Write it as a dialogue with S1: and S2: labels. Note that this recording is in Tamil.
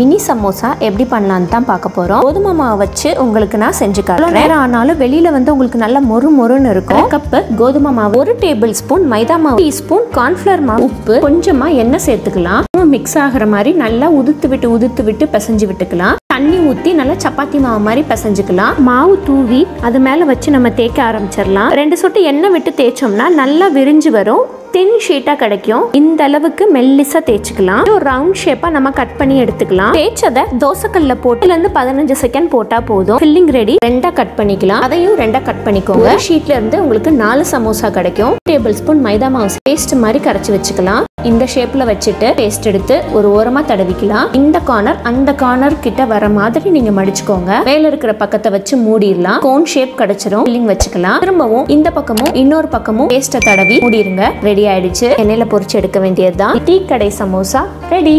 S1: மினி சமோசா எப்படி பண்ணலான்னு தான் பார்க்க போகிறோம் கோதுமை மாவு வச்சு உங்களுக்கு நான் செஞ்சு காட்டுறேன். நேரம் ஆனாலும் வெளியில் வந்து உங்களுக்கு நல்ல மொறு மொறுன்னு இருக்கும். கப்பு கோதுமை மாவு ஒரு டேபிள் ஸ்பூன் மைதா மாவு டீஸ்பூன் கார்ன்ஃப்ளவர் மாவு உப்பு கொஞ்சமாக எண்ணெய் சேர்த்துக்கலாம். மிக்ஸ் ஆகிற மாதிரி நல்லா உதுத்து விட்டு உதுத்து விட்டு பிசைஞ்சு விட்டுக்கலாம். தண்ணி ஊற்றி நல்லா சப்பாத்தி மாவு மாதிரி பிசைஞ்சுக்கலாம். மாவு தூவி அது மேலே வச்சு நம்ம தேய்க்க ஆரம்பிச்சிடலாம். ரெண்டு சொட்டு எண்ணெய் விட்டு தேய்ச்சோம்னா நல்லா விரிஞ்சு வரும். தின் ஷீட்டாக கிடைக்கும். இந்த அளவுக்கு மெல்லிசா தேய்ச்சிக்கலாம். ஒரு ரவுண்ட் ஷேப்பாக நம்ம கட் பண்ணி எடுத்துக்கலாம். தேய்ச்சதை தோசைக்கல்ல போட்டுலேருந்து பதினஞ்சு செகண்ட் போட்டால் போதும். ஃபில்லிங் ரெடி ரெண்டாக கட் பண்ணிக்கலாம். அதையும் ரெண்டாக கட் பண்ணிக்கோங்க. ஷீட்ல இருந்து உங்களுக்கு நாலு சமோசா கிடைக்கும். டேபிள் ஸ்பூன் மைதா மாவு பேஸ்ட் மாதிரி கரைச்சி வச்சுக்கலாம். இந்த ஷேப்ல வச்சுட்டு பேஸ்ட் எடுத்து ஒரு ஓரமா தடவிக்கலாம். இந்த கார்னர் அந்த கார்னர் கிட்ட வர மாதிரி நீங்க மடிச்சுக்கோங்க. மேல இருக்கிற பக்கத்தை வச்சு மூடிடலாம். கோன் ஷேப் கிடைச்சிரும். ஃபில்லிங் வச்சுக்கலாம். திரும்பவும் இந்த பக்கமும் இன்னொரு பக்கமும் பேஸ்ட்டை தடவி மூடிருங்க ரெடி ஆயிடுச்சு. எண்ணெயில பொறிச்சு எடுக்க வேண்டியதுதான். டீ கடை சமோசா ரெடி